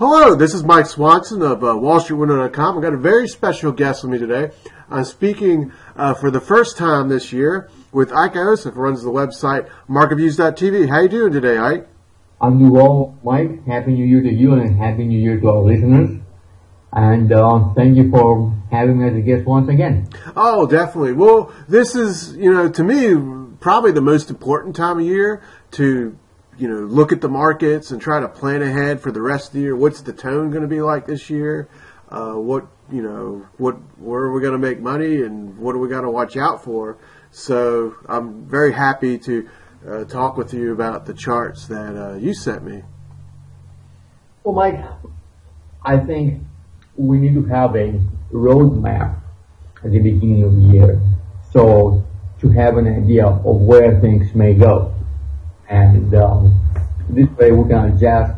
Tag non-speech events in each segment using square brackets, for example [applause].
Hello, this is Mike Swanson of uh, WallStreetWindow.com. I've got a very special guest with me today. I'm speaking uh, for the first time this year with Ike Iossif, who runs the website marketviews.tv. How you doing today, Ike? I'm doing well, Mike. Happy New Year to you and Happy New Year to our listeners. And uh, thank you for having me as a guest once again. Oh, definitely. Well, this is, you know, to me, probably the most important time of year to you know, look at the markets and try to plan ahead for the rest of the year. What's the tone going to be like this year? Uh, what you know, what where are we going to make money, and what do we got to watch out for? So I'm very happy to uh, talk with you about the charts that uh, you sent me. Well, Mike, I think we need to have a roadmap at the beginning of the year, so to have an idea of where things may go and um, this way we can adjust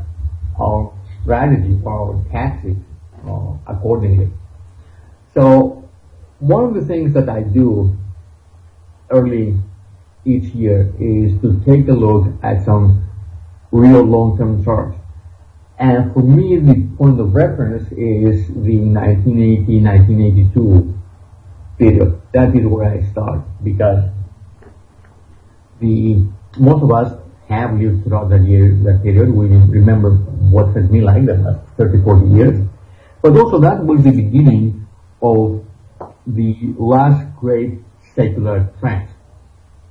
our strategy or our tactics uh, accordingly. So one of the things that I do early each year is to take a look at some real long-term charts. And for me, the point of reference is the 1980-1982 period. That is where I start because the most of us have lived throughout that year, that period. We remember what has been like the last 30, 40 years. But also that was the beginning of the last great secular trend.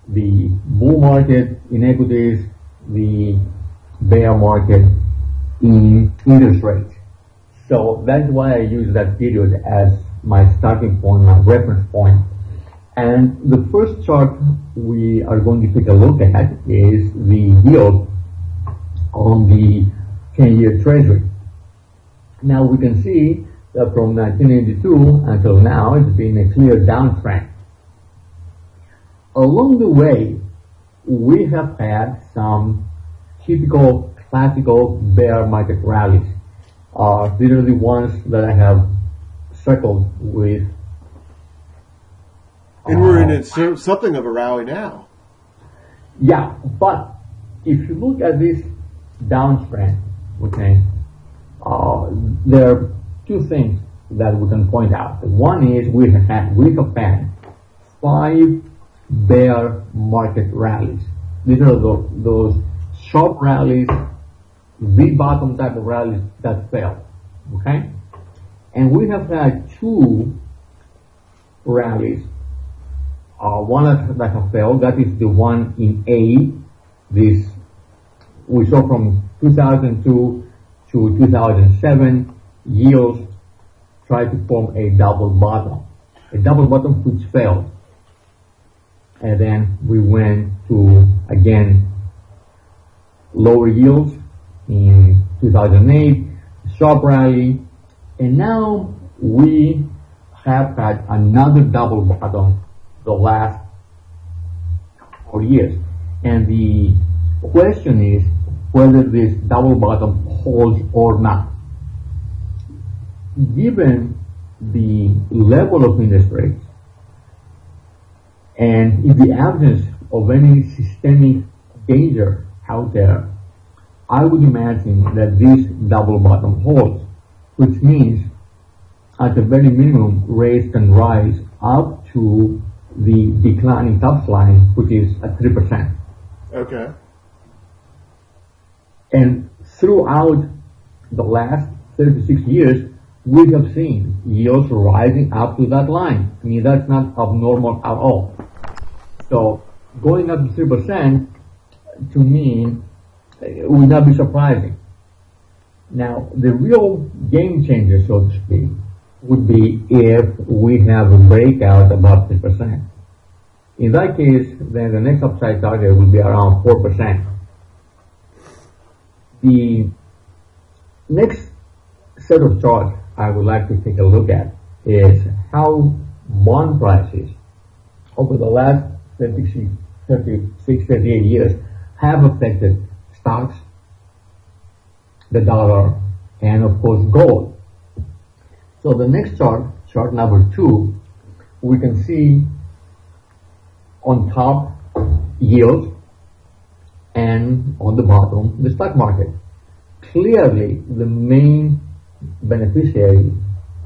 The bull market in equities, the bear market in interest rates. So that's why I use that period as my starting point, my reference point and the first chart we are going to take a look at is the yield on the 10-year treasury. Now we can see that from 1982 until now it's been a clear downtrend. Along the way, we have had some typical classical bear market rallies. Uh, these are the ones that I have circled with and we're in a, something of a rally now. Yeah, but if you look at this downtrend, okay, uh, there are two things that we can point out. One is we have had, we have had five bear market rallies. These are those, those sharp rallies, V bottom type of rallies that fell. Okay? And we have had two rallies uh, one that have failed, that is the one in A. This we saw from 2002 to 2007 yields tried to form a double bottom, a double bottom which failed. And then we went to again lower yields in 2008, sharp rally, and now we have had another double bottom the last four years. And the question is whether this double bottom holds or not. Given the level of interest rates and in the absence of any systemic danger out there, I would imagine that this double bottom holds, which means at the very minimum rates can rise up to the declining top line, which is at 3%. Okay. And throughout the last 36 years, we have seen yields rising up to that line. I mean, that's not abnormal at all. So going up to 3% to me would not be surprising. Now, the real game changer, so to speak, would be if we have a breakout above 10%. In that case, then the next upside target will be around 4%. The next set of charts I would like to take a look at is how bond prices over the last 36, 36 38 years have affected stocks, the dollar, and of course gold. So the next chart, chart number two, we can see on top yield and on the bottom the stock market. clearly the main beneficiary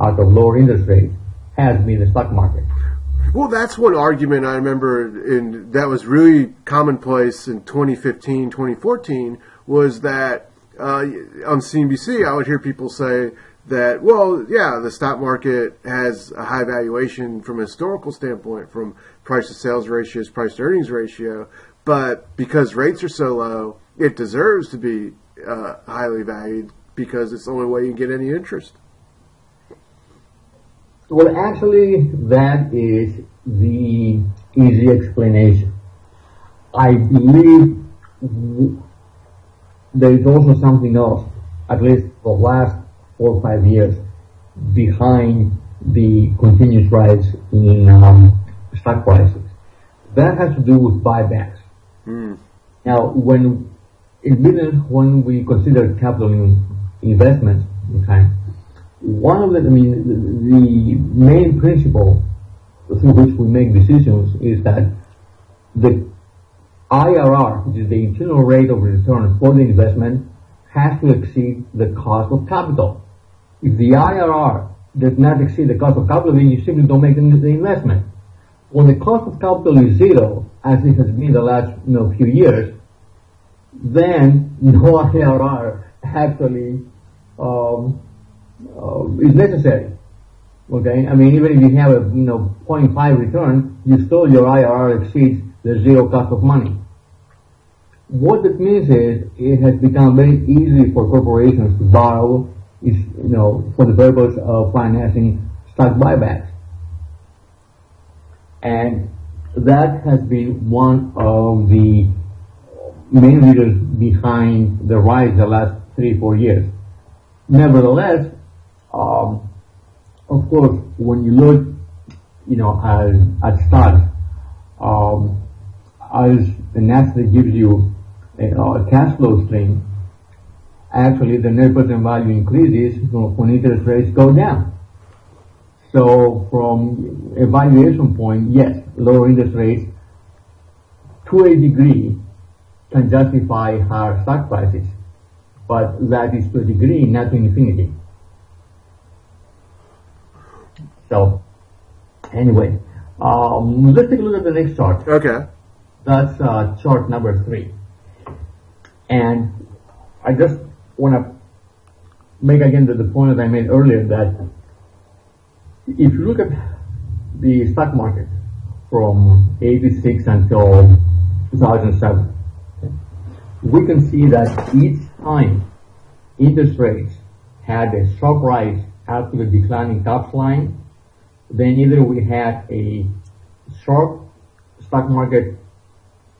out of lower interest rates has been the stock market. Well, that's one argument I remember and that was really commonplace in 2015, 2014 was that uh, on CNBC I would hear people say that well, yeah, the stock market has a high valuation from a historical standpoint, from price to sales ratios, price to earnings ratio, but because rates are so low, it deserves to be uh, highly valued because it's the only way you get any interest. Well, actually, that is the easy explanation. I believe there is also something else, at least for the last four or five years, behind the continuous rise in um, stock prices. That has to do with buybacks. Mm. Now, when in business, when we consider capital in investment, okay, one of the, I mean, the, the main principle through which we make decisions is that the IRR, which is the internal rate of return for the investment, has to exceed the cost of capital. If the IRR does not exceed the cost of capital, then you simply don't make the investment. When the cost of capital is zero, as it has been the last you know, few years, then no IRR actually um, uh, is necessary. Okay, I mean even if you have a you know 0.5 return, you still your IRR exceeds the zero cost of money. What it means is it has become very easy for corporations to borrow, is you know for the purpose of financing stock buybacks, and that has been one of the main reasons behind the rise the last three four years. Nevertheless, um, of course, when you look, you know, at, at stocks, um, as an asset gives you a, a, cash flow stream, actually the net present value increases when interest rates go down. So from a valuation point, yes, lower interest rates to a degree can justify higher stock prices, but that is to a degree, not to infinity. So, anyway, um, let's take a look at the next chart. Okay. That's uh, chart number three. And I just want to make again the, the point that I made earlier that if you look at the stock market from 86 until 2007, we can see that each time interest rates had a sharp rise after the declining top line, then either we had a sharp stock market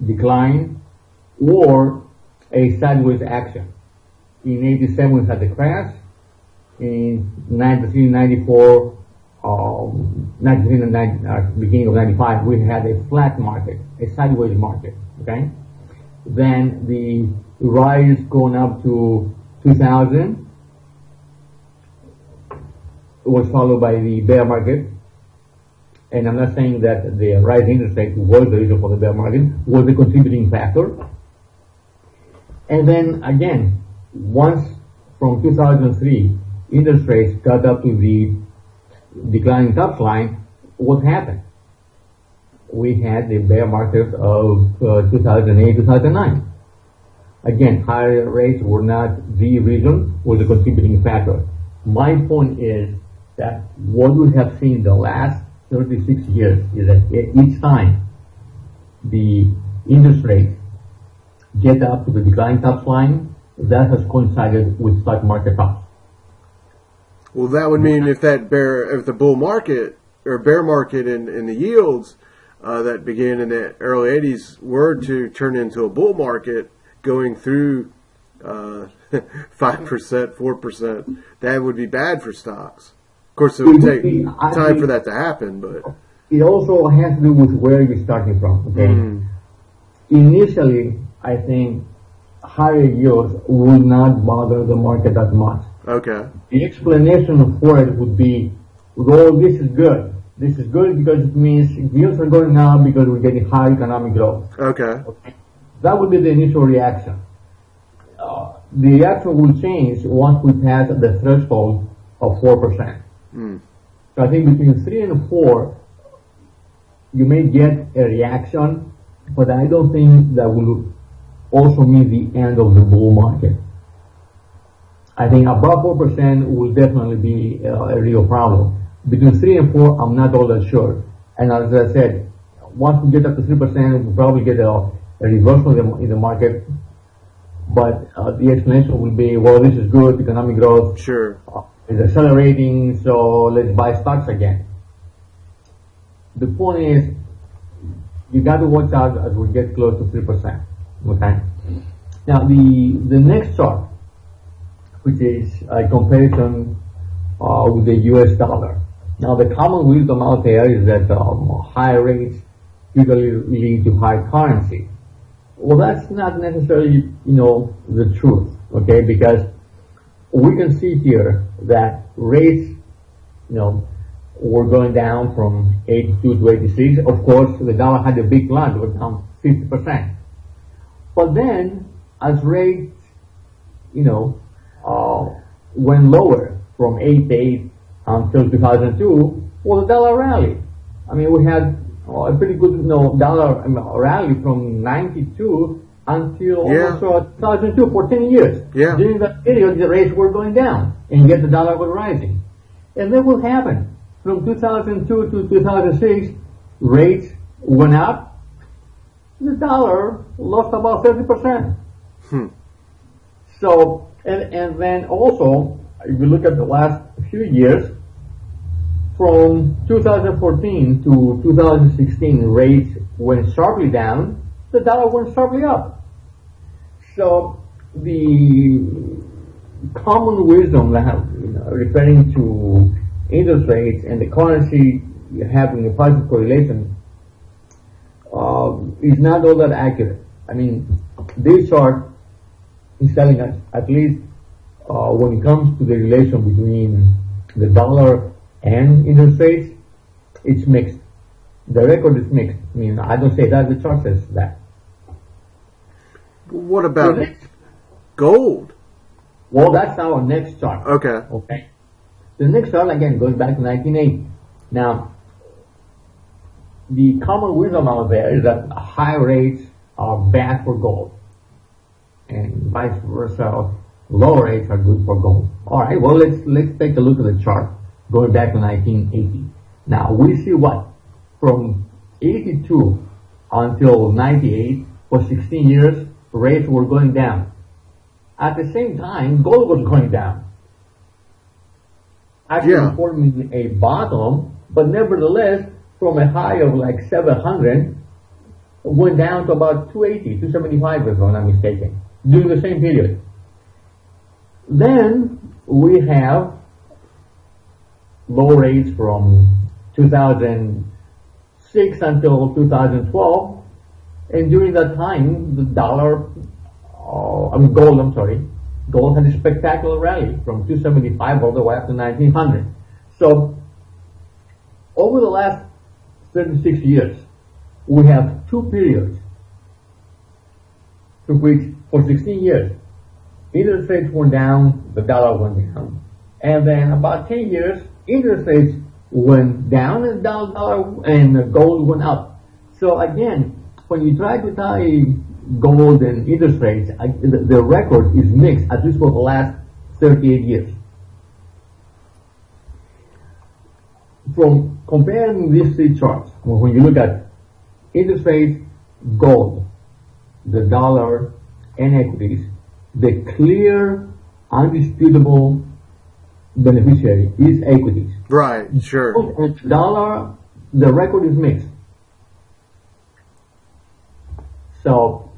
decline or a sideways action. In 87 we had the crash. In 93, 94, um, 93 and 90, uh, beginning of 95, we had a flat market, a sideways market. Okay. Then the rise going up to 2000 was followed by the bear market and I'm not saying that the rising interest rate was the reason for the bear market, was a contributing factor. And then again, once from 2003, interest rates got up to the declining top line, what happened? We had the bear market of uh, 2008, 2009. Again, higher rates were not the reason, was a contributing factor. My point is that what we have seen the last 36 years is that each time the interest rates get up to the declining top line, that has coincided with stock market tops. Well, that would mean if that bear, if the bull market or bear market and, and the yields uh, that began in the early 80s were to turn into a bull market going through uh, [laughs] 5%, 4%, that would be bad for stocks. Of course, it would take time for that to happen, but it also has to do with where you're starting from. Okay. Mm. Initially, I think higher yields would not bother the market that much. Okay. The explanation for it would be, well, this is good. This is good because it means yields are going up because we're getting high economic growth. Okay. okay. That would be the initial reaction. Uh, the reaction will change once we pass the threshold of 4%. So I think between 3 and 4, you may get a reaction, but I don't think that will also mean the end of the bull market. I think above 4% will definitely be uh, a real problem. Between 3 and 4, I'm not all that sure. And as I said, once we get up to 3%, we'll probably get a, a reversal in the, in the market. But uh, the explanation will be, well, this is good, economic growth Sure. uh, is accelerating, so let's buy stocks again. The point is, you got to watch out as we get close to 3%. Okay? Now, the, the next chart, which is a comparison uh, with the US dollar. Now, the common wisdom out there is that um, rates usually lead to high currency. Well, that's not necessarily, you know, the truth, okay? Because we can see here that rates, you know, were going down from 82 to 86. Of course, the dollar had a big plunge, was down 50%. But then, as rates, you know, uh, went lower from 88 until 2002, was the dollar rally. I mean, we had uh, a pretty good, you know, dollar rally from 92 until Yeah. almost uh, 2002 for 10 years. Yeah. During that period, the rates were going down, and yet the dollar was rising. And then what happened? From 2002 to 2006, rates went up. The dollar lost about 30%. So, and, and then also, if you look at the last few years, from 2014 to 2016, rates went sharply down, the dollar went sharply up. So, the common wisdom that you know, referring to interest rates and the currency having a positive correlation uh, is not all that accurate. I mean, this chart is telling us, at least uh, when it comes to the relation between the dollar and interest rates, it's mixed. The record is mixed. I mean, I don't say that, the chart says that. What about next- gold? Well, that's our next chart. Okay. Okay. The next chart again goes back to 1980. Now, the common wisdom out there is that high rates are bad for gold, and vice versa, low rates are good for gold. All right. Well, let's let's take a look at the chart going back to 1980. Now we see what from 82 until 98 for 16 years, rates were going down. At the same time, gold was going down actually Yeah. forming a bottom, but nevertheless, from a high of like 700, went down to about 280, 275 if I'm not mistaken, during the same period. Then we have low rates from 2006 until 2012, and during that time, the dollar, uh, I mean gold, I'm sorry, gold had a spectacular rally from 275 all the way up to 1900. So, over the last 36 years, we have two periods to which, for 16 years, interest rates went down, the dollar went down. And then about 10 years, interest rates went down and dollar, dollar and the gold went up. So again, when you try to tie gold and interest rates, the, record is mixed, at least for the last 38 years. From comparing these three charts, when you look at interest rates, gold, the dollar, and equities, the clear, undisputable beneficiary is equities. Right. Sure. And dollar, the record is mixed. So,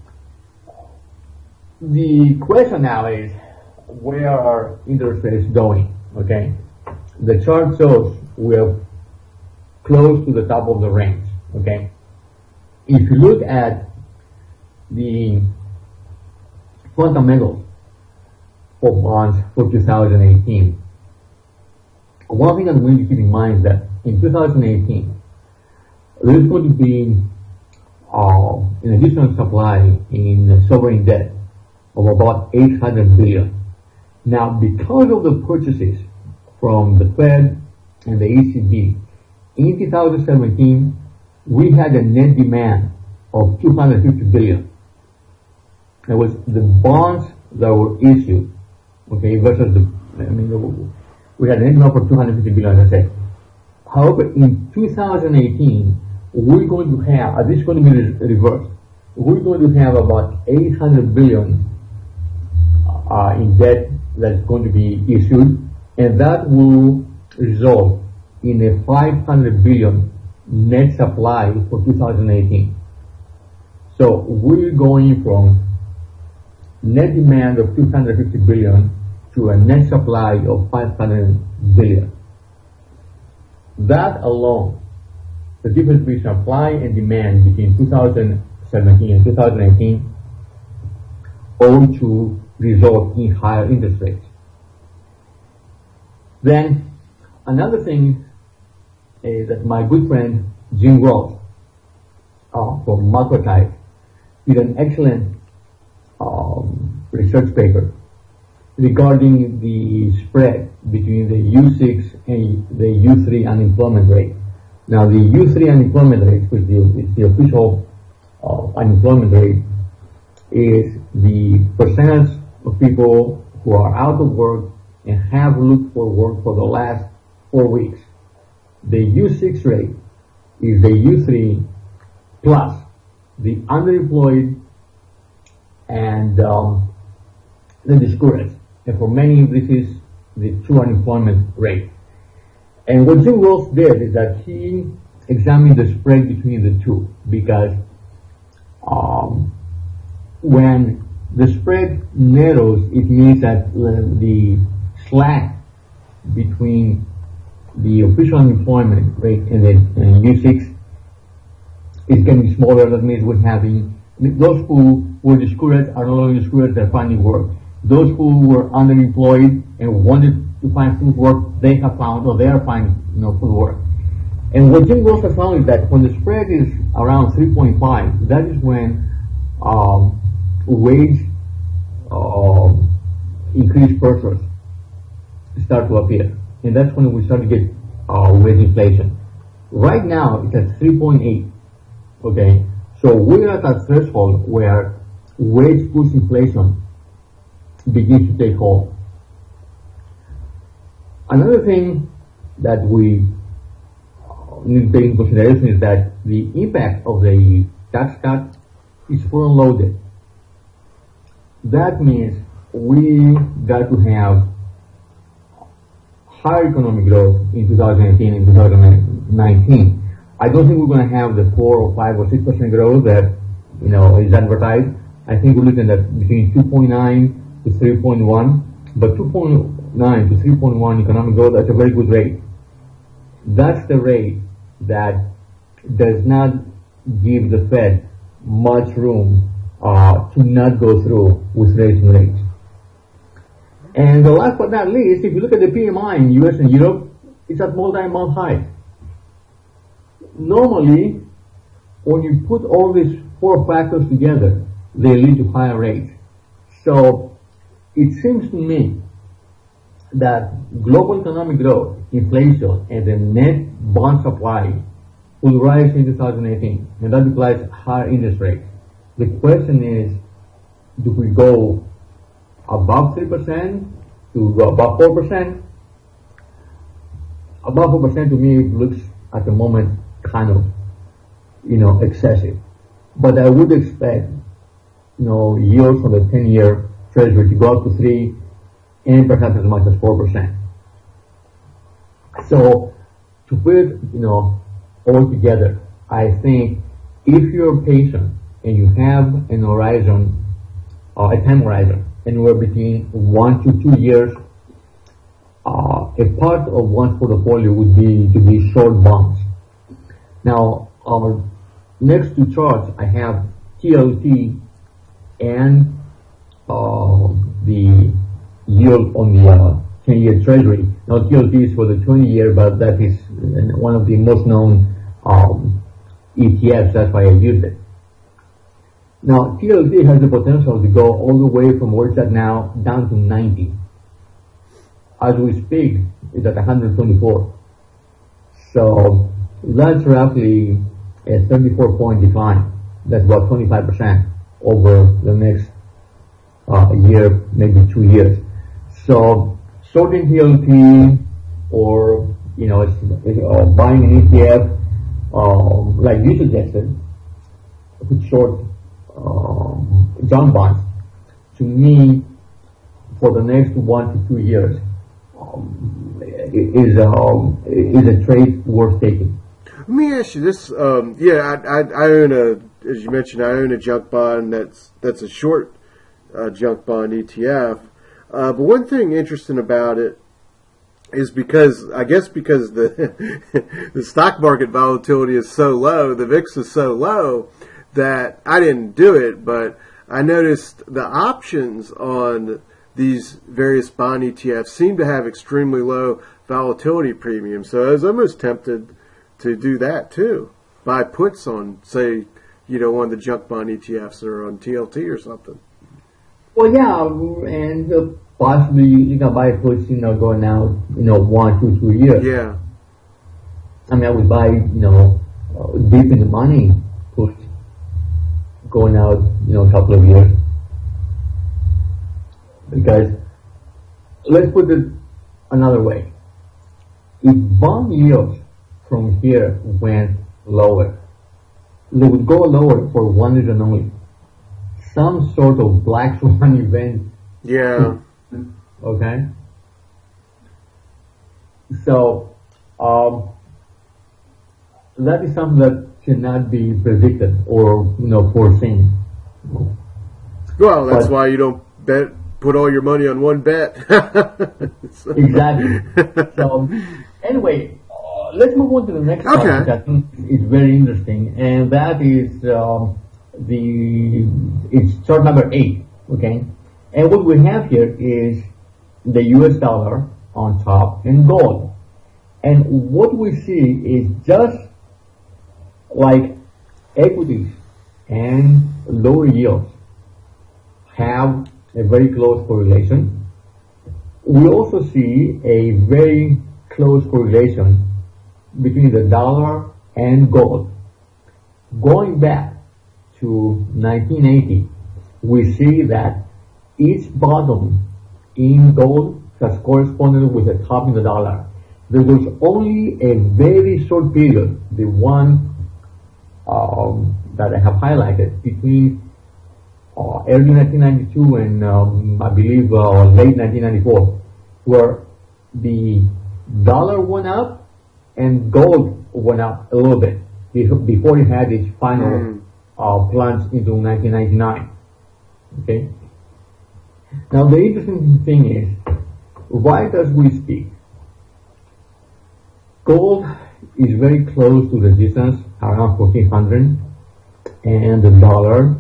the question now is, where are interest rates going? Okay, the chart shows we're close to the top of the range. Okay, if you look at the fundamentals for bonds for 2018, one thing we need to keep in mind is that in 2018, there's going to be uh, an additional supply in sovereign debt of about 800 billion. Now, because of the purchases from the Fed and the ECB, in 2017, we had a net demand of 250 billion. That was the bonds that were issued, okay, versus the, I mean, we had an demand for 250 billion, as I said. However, in 2018, we're going to have, uh, this is going to be reversed. We're going to have about 800 billion uh, in debt that's going to be issued, and that will result in a 500 billion net supply for 2018. So we're going from net demand of 250 billion to a net supply of 500 billion. That alone, the difference between supply and demand between 2017 and 2018 ought to result in higher interest rates. Then another thing is that my good friend Jim Roth uh, from Macrotype did an excellent research paper regarding the spread between the U6 and the U3 unemployment rate. Now, the U3 unemployment rate, which is the official uh, unemployment rate, is the percentage of people who are out of work and have looked for work for the last four weeks. The U6 rate is the U3 plus the underemployed and um, the discouraged. And for many, this is the true unemployment rate. And what Jim Ross did is that he examined the spread between the two because um, when the spread narrows, it means that the slack between the official unemployment rate and the and U6 is getting smaller. That means we're having those who were discouraged are no longer discouraged, they're finding work. Those who were underemployed and wanted to find food work, they have found or they are finding you know, food work. And what Jim Gross has found is that when the spread is around 3.5, that is when um, wage uh, increase pressures start to appear. And that's when we start to get uh, wage inflation. Right now, it's at 3.8. Okay, so we're at that threshold where wage push inflation begins to take hold. Another thing that we uh, need to take into consideration is that the impact of the tax cut is front loaded. That means we got to have higher economic growth in 2018 and 2019. I don't think we're going to have the 4 or 5 or 6 percent growth that you know is advertised. I think we're looking at between 2.9 to 3.1, but 2.9 to 3.1 economic growth, at a very good rate. That's the rate that does not give the Fed much room uh, to not go through with raising rates. And the last but not least, if you look at the PMI in US and Europe, it's at multi-month high. Normally, when you put all these four factors together, they lead to higher rates. So it seems to me that global economic growth, inflation, and the net bond supply will rise in 2018, and that implies higher interest rates. The question is, do we go above 3% to go above 4%? Above 4% to me looks at the moment kind of, you know, excessive. But I would expect, you know, yields on the 10-year treasury to go up to 3 and perhaps as much as 4%. So to put it, you know, all together, I think if you're patient and you have an horizon, uh, a time horizon, anywhere between one to two years, uh, a part of one's portfolio would be to be short bonds. Now, our next two charts, I have TLT and uh, the yield on the uh, 10-year treasury. Now, TLT is for the 20-year, but that is one of the most known um, ETFs. That's why I use it. Now, TLT has the potential to go all the way from where it's at now down to 90. As we speak, it's at 124. So that's roughly a 34 point decline. That's about 25% over the next uh, year, maybe two years. So shorting TLT or, you know, it's, it's, uh, buying an ETF, um, like you suggested, put short um, junk bonds, to me, for the next one to two years, um, is um, is a trade worth taking. Let me ask you this. Um, yeah, I, I, I, own a, as you mentioned, I own a junk bond that's that's a short uh, junk bond ETF. Uh, but one thing interesting about it is because I guess because the [laughs] the stock market volatility is so low, the VIX is so low that I didn't do it, but I noticed the options on these various bond ETFs seem to have extremely low volatility premium. So I was almost tempted to do that too. Buy puts on, say, you know, one of the junk bond ETFs or on TLT or something. Well, yeah, and uh, possibly you can buy a puts, you know, going out, you know, one, two, three years. Yeah. I mean, I would buy, you know, uh, deep in the money puts going out, you know, a couple of years. Because let's put it another way. If bond yields from here went lower, they would go lower for one reason only. Some sort of black swan [laughs] event. Yeah. Okay. So, um, that is something that cannot be predicted or you know foreseen. Well, that's but, why you don't bet put all your money on one bet. [laughs] so. Exactly. [laughs] So anyway, uh, let's move on to the next okay. topic. I think is very interesting, and that is um, the it's chart number eight. Okay, and what we have here is the U.S. dollar on top and gold, and what we see is just like equities and lower yields have a very close correlation. We also see a very close correlation between the dollar and gold. Going back to 1980, we see that each bottom in gold has corresponded with the top in the dollar. There was only a very short period, the one um, that I have highlighted, between uh, early 1992 and um, I believe uh, late 1994, where the dollar went up and gold went up a little bit before it had its final mm. Uh, plunge into 1999. Okay. Now the interesting thing is, right as we speak, gold is very close to resistance around 1400 and the dollar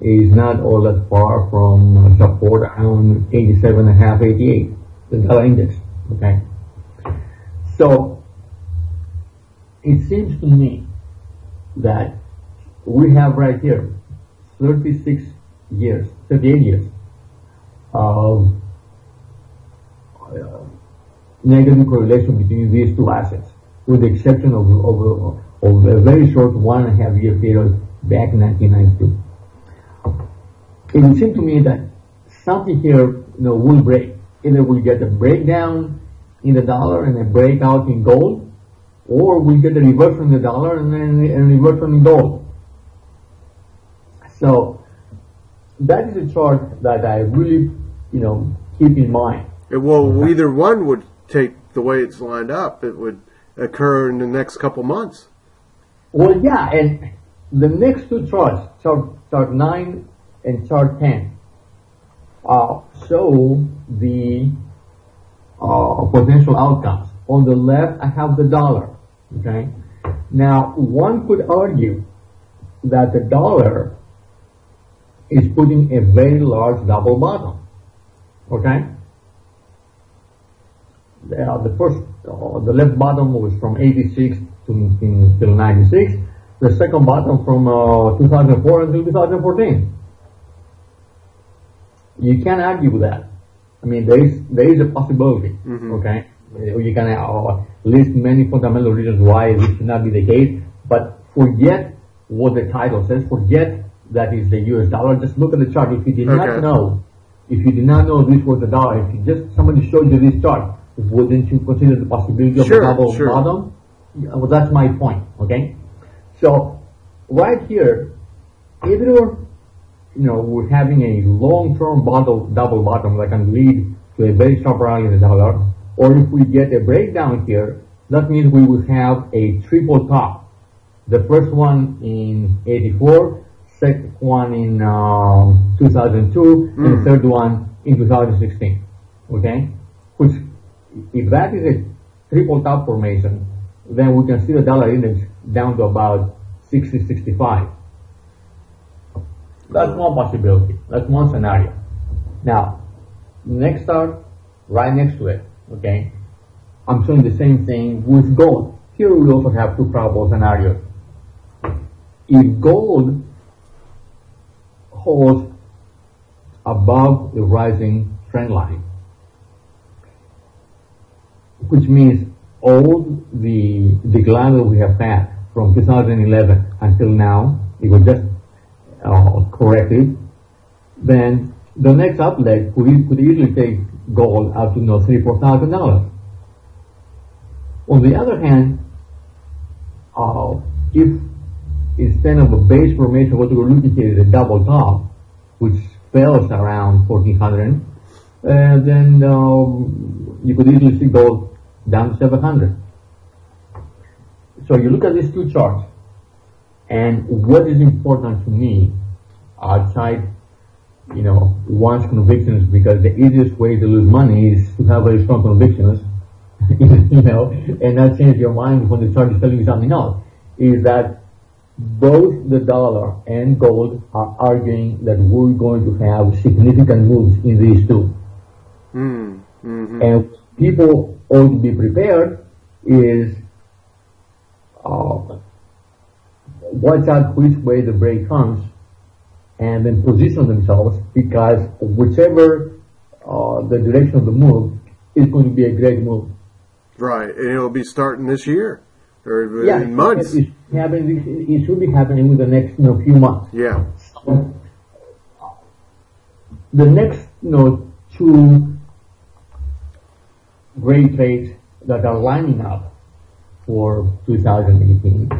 is not all that far from support around 87 and a half, 88, the dollar index. Okay. So it seems to me that we have right here 36 years, 38 years of uh, negative correlation between these two assets, with the exception of, of, of a very short one and a half year period back in 1992 it would seem to me that something here you know, will break. Either we get a breakdown in the dollar and a breakout in gold, or we get a reverse in the dollar and then a reverse in gold. So that is a chart that I really, you know, keep in mind. Well, either one would take the way it's lined up. It would occur in the next couple months. Well, yeah, and the next two charts, chart, chart 9 and chart 10 uh, show the uh, potential outcomes. On the left, I have the dollar. Okay. Now, one could argue that the dollar is putting a very large double bottom. Okay. The, uh, the first, uh, the left bottom was from 86 to, to 96. the second bottom from uh, 2004 until 2014. You can't argue with that. I mean, there is there is a possibility. Okay, you can uh, list many fundamental reasons why this should not be the case, but forget what the title says. Forget that is the U.S. dollar. Just look at the chart. If you did Okay. not know, if you did not know this was the dollar, if you just somebody showed you this chart, wouldn't you consider the possibility of Sure, a double sure. bottom? Well, that's my point. Okay, so right here, either you know we're having a long-term bottle, double bottom that can lead to a very sharp rally in the dollar, or if we get a breakdown here, that means we will have a triple top. The first one in 84, second one in um, 2002, and the third one in 2016. Okay? Which, if that is a triple top formation, then we can see the dollar index down to about 60, 65. That's one possibility. That's one scenario. Now, next chart, right next to it, okay? I'm showing the same thing with gold. Here we also have two probable scenarios. If gold above the rising trend line, which means all the decline that we have had from 2011 until now, it was just uh, corrected, then the next up leg could, could easily take gold up to you know, three, four thousand dollars. On the other hand, uh, if instead of a base formation, what we're looking is a double top, which fails around 1400, uh, then um, you could easily see gold down to 700. So you look at these two charts, and what is important to me outside, you know, one's convictions, because the easiest way to lose money is to have very strong convictions, [laughs] you know, and not change your mind when the chart is telling you something else, is that both the dollar and gold are arguing that we're going to have significant moves in these two. Mm, hmm And people ought to be prepared is uh, watch out which way the break comes and then position themselves because whichever uh, the direction of the move is going to be a great move. Right, and it'll be starting this year or Yeah, in months. It, happening, it should be happening in the next you know, few months. Yeah. the next you know, two great trades that are lining up for 2018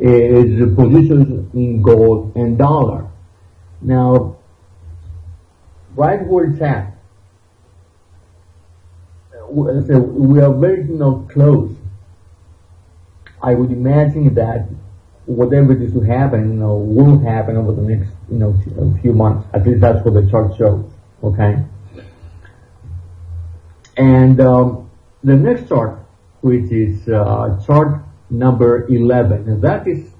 is the positions in gold and dollar. Now, right where it's at, uh, so we are very you know, close. I would imagine that whatever this will happen, you know, will happen over the next, you know, few- months. At least that's what the chart shows. Okay. And um, the next chart, which is uh, chart number 11, and that is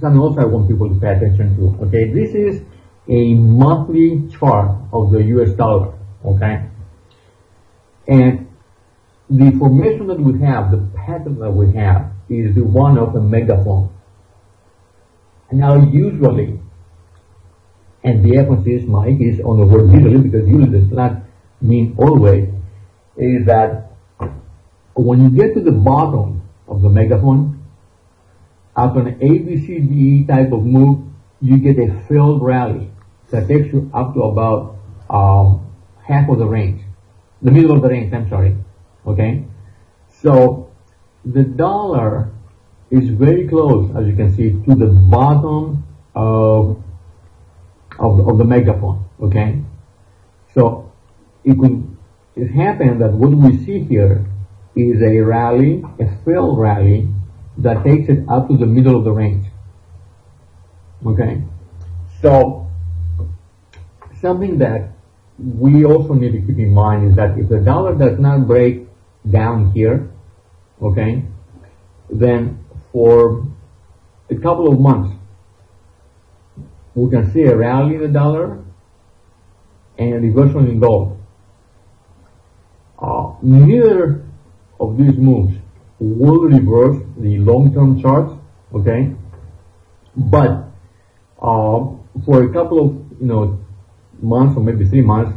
something also I want people to pay attention to. Okay, this is a monthly chart of the U.S. dollar. Okay, and the formation that we have, the pattern that we have, is the one of the megaphone. Now, usually, and the emphasis, Mike, is on the word usually because usually does not mean always, is that when you get to the bottom of the megaphone, after an ABCD type of move, you get a failed rally that takes you up to about um, half of the range, the middle of the range, I'm sorry. Okay? So, the dollar is very close, as you can see, to the bottom of of, of the megaphone. Okay, so it could it happen that what we see here is a rally, a failed rally that takes it up to the middle of the range. Okay, so something that we also need to keep in mind is that if the dollar does not break down here, okay, then for a couple of months, we can see a rally in the dollar and a reversal in gold. Uh, neither of these moves will reverse the long-term charts, okay? But uh, for a couple of you know months or maybe three months,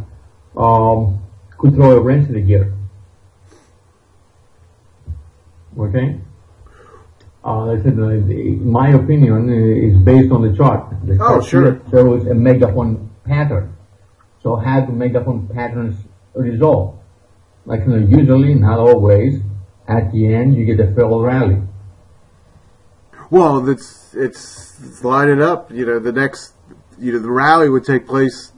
um, could throw a wrench in the gear. Okay. Uh, I said, uh, my opinion is based on the chart. The Oh, chart sure. shows a megaphone pattern. So how do megaphone patterns resolve? Like you know, usually, not always. At the end, you get a failed rally. Well, it's it's, it's lining up. You know, the next you know the rally would take place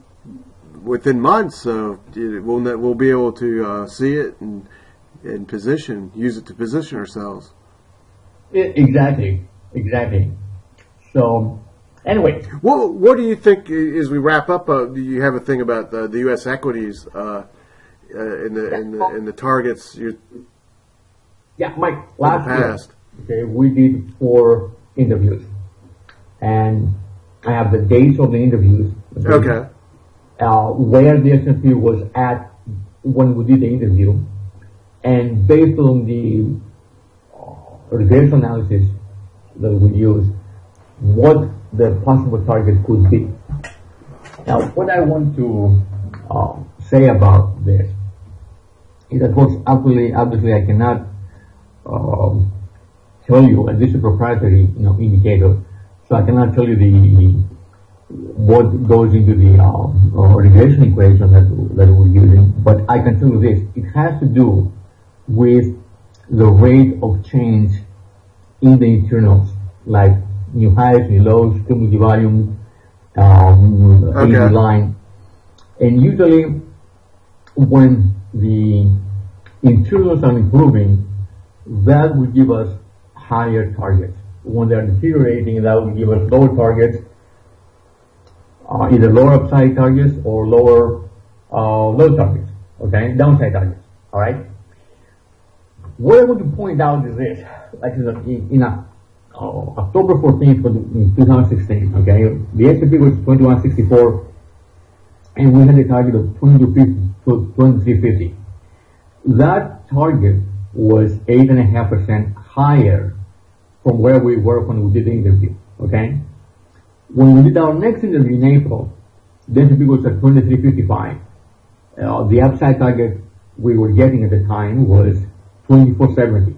within months, so you know, we'll we'll be able to uh, see it and and position use it to position ourselves. Exactly, exactly. So, anyway, What what do you think as we wrap up? Uh, do you have a thing about the, the U.S. equities uh, uh, in the in the in the targets? You yeah, Mike, last year, past. okay, we did four interviews, and I have the dates of the interviews. okay? uh, where the S&P was at when we did the interview, and based on the regression analysis that we use, what the possible target could be. Now, what I want to uh, say about this is, of course, obviously, obviously, I cannot um, tell you, and this is a proprietary, you know, indicator, so I cannot tell you the what goes into the um, uh, regression equation that, that we're using, but I can tell you this, it has to do with the rate of change in the internals, like new highs, new lows, cumulative volume, um, Okay. Line. And usually when the internals are improving, that will give us higher targets. When they're deteriorating, that will give us lower targets, uh, either lower upside targets or lower uh, low targets, okay, downside targets, all right. What I want to point out is this, like in, in, a, uh, October 14th, for the- in 2016, okay, the S&P was 2164, and we had a target of 2250 2350. That target was eight and a half percent higher from where we were when we did the interview, okay? When we did our next interview in April, the S&P was at 2355. Uh, the upside target we were getting at the time was 2470.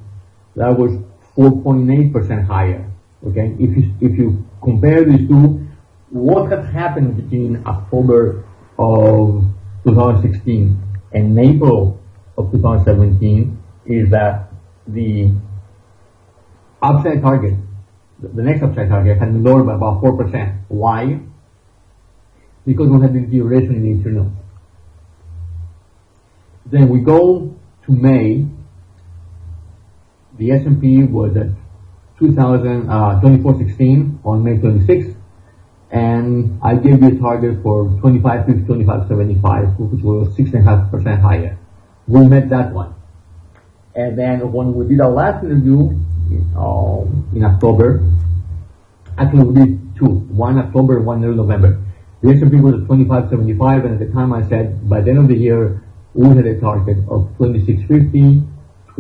That was 4.8% higher. Okay, if you if you compare these two, what has happened between October of 2016 and April of 2017 is that the upside target, the the next upside target, had been lowered by about 4%. Why? Because we had deterioration in the internal. Then we go to May. The S&P was at 2000, uh, 2416 on May 26th. And I gave you a target for 2550, 2575, which was 6.5% higher. We met that one. And then when we did our last interview um, in October, actually we did two, one October, one in November. The S&P was at 2575, and at the time I said by the end of the year we had a target of 2650,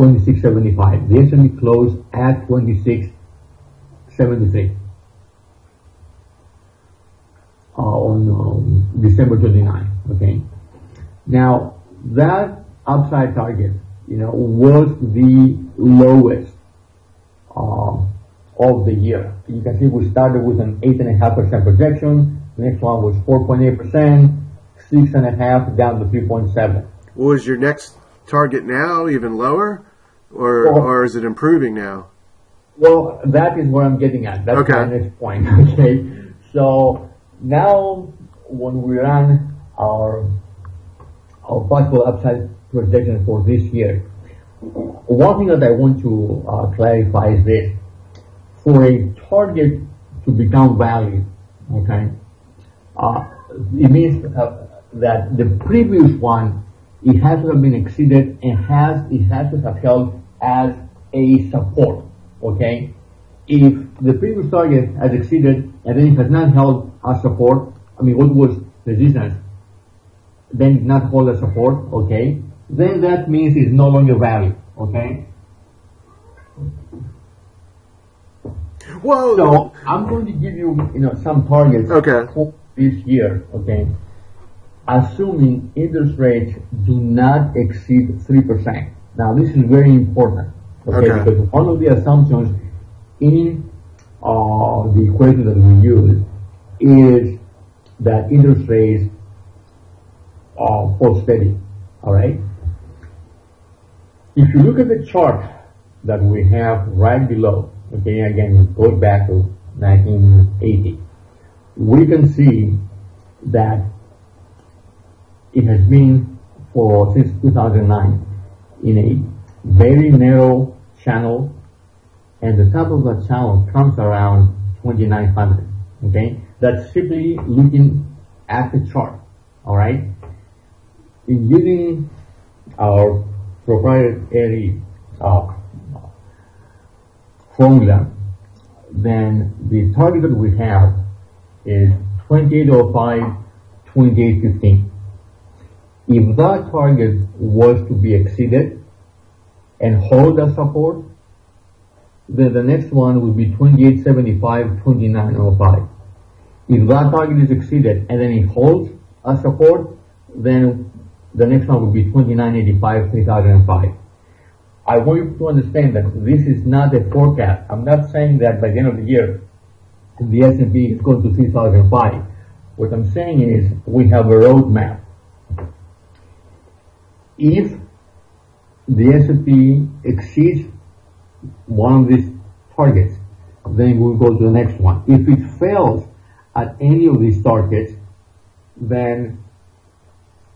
2675. The S&P closed at 2673 uh, on um, December 29. Okay. Now that upside target, you know, was the lowest uh, of the year. You can see we started with an eight and a half percent projection. The next one was 4.8 percent, six and a half down to 3.7. Was your next target now even lower, or Well- or is it improving now? Well, that is where I'm getting at. That's Okay. my next point. [laughs] Okay. So now when we run our our possible upside projection for this year, one thing that I want to uh, clarify is this: for a target to become valid, okay, uh, it means uh, that the previous one it has to have been exceeded and has it has to have held as a support. Okay, if the previous target has exceeded and then it has not held as support, I mean what was resistance, then it not hold as support. Okay, then that means it's no longer valid. Okay. Well, So I'm going to give you, you know, some targets Okay. for this year, okay? Assuming interest rates do not exceed three percent. Now, this is very important, okay? Okay. Because one of the assumptions in uh, the equation that we use is that interest rates uh, hold steady, all right? If you look at the chart that we have right below, okay, again, it goes back to 1980, we can see that it has been for since 2009 in a very narrow channel, and the top of that channel comes around 2900. Okay, that's simply looking at the chart. All right, in using our proprietary uh, formula, then the target that we have is 2805, 2815. If that target was to be exceeded and hold that support, then the next one would be 2875, 2905. If that target is exceeded and then it holds a support, then the next one would be 2985, 3005. I want you to understand that this is not a forecast. I'm not saying that by the end of the year, the S&P is going to 3005. What I'm saying is we have a roadmap. If the S&P exceeds one of these targets, then we'll go to the next one. If it fails at any of these targets, then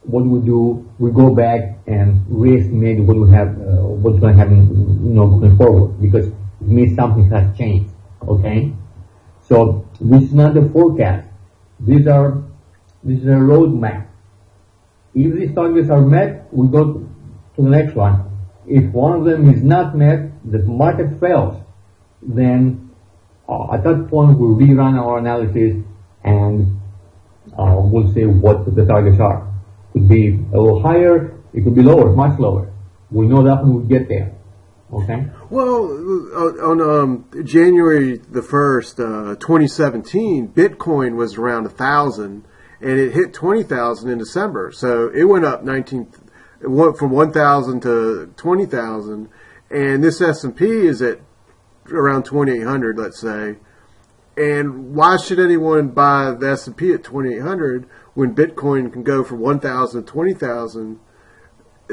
what we do, we go back and re-estimate what we have, uh, what's going to happen, you know, going forward, because it means something has changed. Okay, so this is not the forecast. These are this is a roadmap. If these targets are met, we go to the next one. If one of them is not met, the market fails, then uh, at that point we'll rerun our analysis and uh, we'll say what the targets are. Could be a little higher, it could be lower, much lower. We know that when we get there. Okay? Well, uh, on um, January the first, uh, 2017, Bitcoin was around a thousand, and it hit twenty thousand in December. So it went up nineteen, it went from one thousand to twenty thousand, and this S and P is at around twenty eight hundred, let's say. And why should anyone buy the S and P at twenty eight hundred when Bitcoin can go from one thousand to twenty thousand?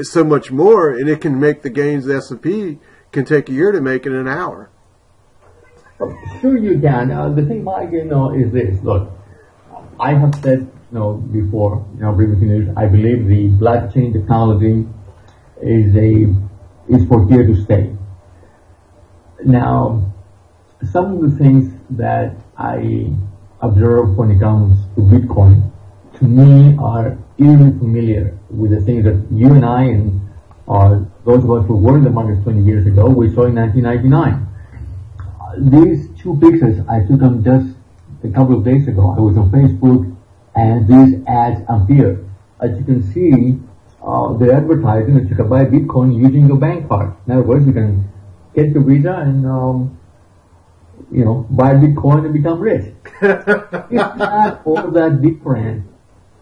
so much more, and it can make the gains the S and P can take a year to make in an hour. Sure you can. Uh, the thing, Mike, you know, is this. Look, I have said, you know, before, you know, previous news, I believe the blockchain technology is a, is for here to stay. Now, some of the things that I observe when it comes to Bitcoin, to me, are eerily familiar with the things that you and I and uh, those of us who were in the market 20 years ago, we saw in 1999. Uh, these two pictures, I took them just a couple of days ago. I was on Facebook and these ads appear. As you can see, uh, they're advertising that you can buy Bitcoin using your bank card. In other words, you can get your Visa and, um, you know, buy Bitcoin and become rich. [laughs] it's not all that different.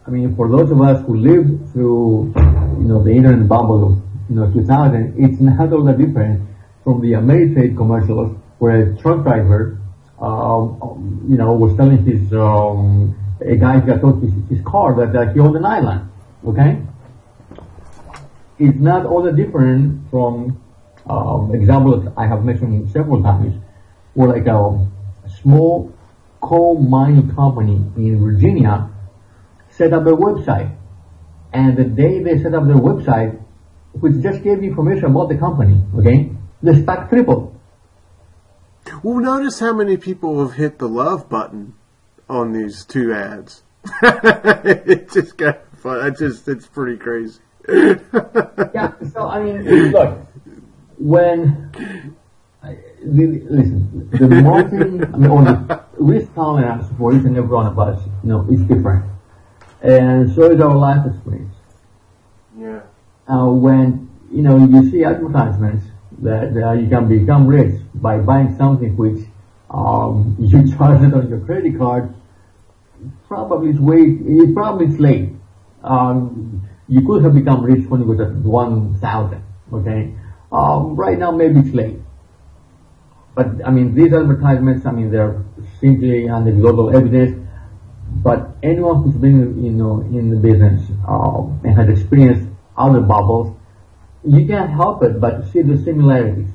I mean, for those of us who lived through, you know, the internet bubble of, you know, 2000, it's not all that different from the Ameritrade commercials where a truck driver, um, you know, was telling his, um, a guy who got told his, his car that, that he owned an island. Okay? It's not all that different from, um, examples I have mentioned several times, where like a small coal mining company in Virginia set up a website. And the day they set up their website, which just gave information about the company, okay, the stock tripled. Well, notice how many people have hit the love button on these two ads. [laughs] it just got fun. I just it's pretty crazy. [laughs] yeah, so I mean, look, when I- listen, the marketing, I mean, or the risk tolerance for each and every one of us, you know, is different, and so is our life experience. Yeah. uh, when you know you see advertisements that uh, you can become rich by buying something which um, [laughs] you charge it on your credit card, probably it's way, probably it's late. Um, you could have become rich when it was at 1,000, okay? Um, right now, maybe it's late. But, I mean, these advertisements, I mean, they're simply anecdotal evidence, but anyone who's been, you know, in the business, uh, and has experienced other bubbles, you can't help it but see the similarities.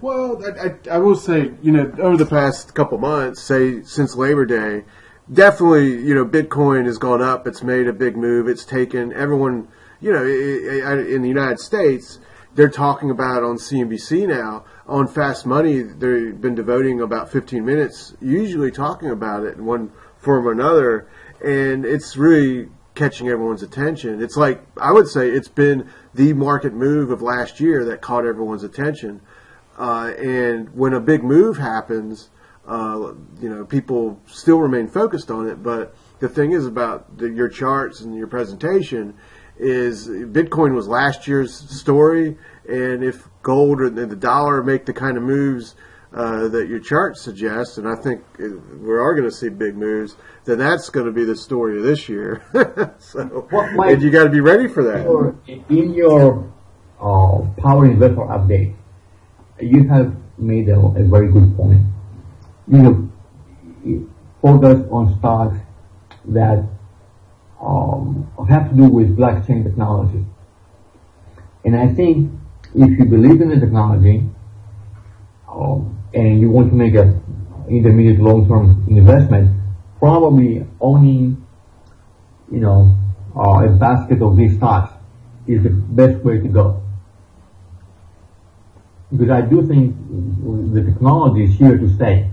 Well, I, I, I, will say, you know, over the past couple months, say since Labor Day, definitely, you know, Bitcoin has gone up. It's made a big move. It's taken everyone, you know, in the United States, they're talking about on CNBC now on Fast Money. They've been devoting about 15 minutes, usually talking about it in one form or another, and it's really catching everyone's attention. It's like I would say it's been the market move of last year that caught everyone's attention. Uh, and when a big move happens, uh, you know, people still remain focused on it. But the thing is about the, your charts and your presentation is Bitcoin was last year's story, and if gold and the dollar make the kind of moves uh, that your chart suggests, and I think we are going to see big moves, then that's going to be the story of this year. [laughs] so, and you got to be ready for that. In your uh, Power Investor update, you have made a, a very good point. You know, focus on stocks that um, have to do with blockchain technology. And I think if you believe in the technology um, and you want to make an intermediate long-term investment, probably owning, you know, uh, a basket of these stocks is the best way to go because I do think the technology is here to stay.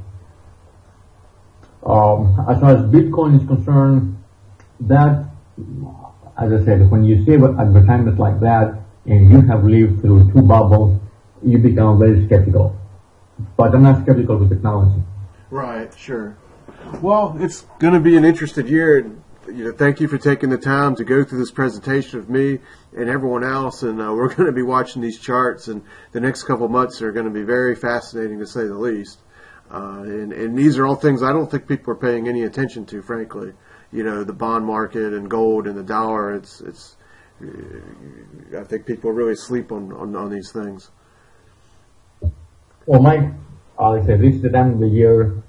Um, as far as Bitcoin is concerned, that, as I said, when you see advertisements like that and you have lived through two bubbles, you become very skeptical. But I'm not skeptical with technology. Right, sure. Well, it's going to be an interesting year you know, thank you for taking the time to go through this presentation of me and everyone else. And uh, we're [laughs] going to be watching these charts, and the next couple months are going to be very fascinating to say the least. Uh, and, and these are all things I don't think people are paying any attention to, frankly. You know, the bond market and gold and the dollar. It's it's. I think people really sleep on, on, on these things. Well, Mike, I said, this is the time of the year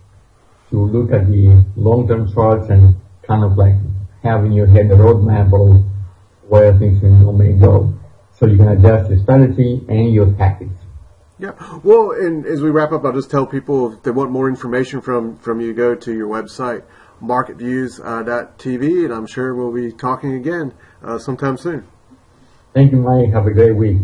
to look at the long-term charts and kind of like have in your head a roadmap of where things may go. So you can adjust your strategy and your tactics. Yeah. Well, and as we wrap up, I'll just tell people if they want more information from, from you, go to your website, marketviews.tv, and I'm sure we'll be talking again uh, sometime soon. Thank you, Mike. Have a great week.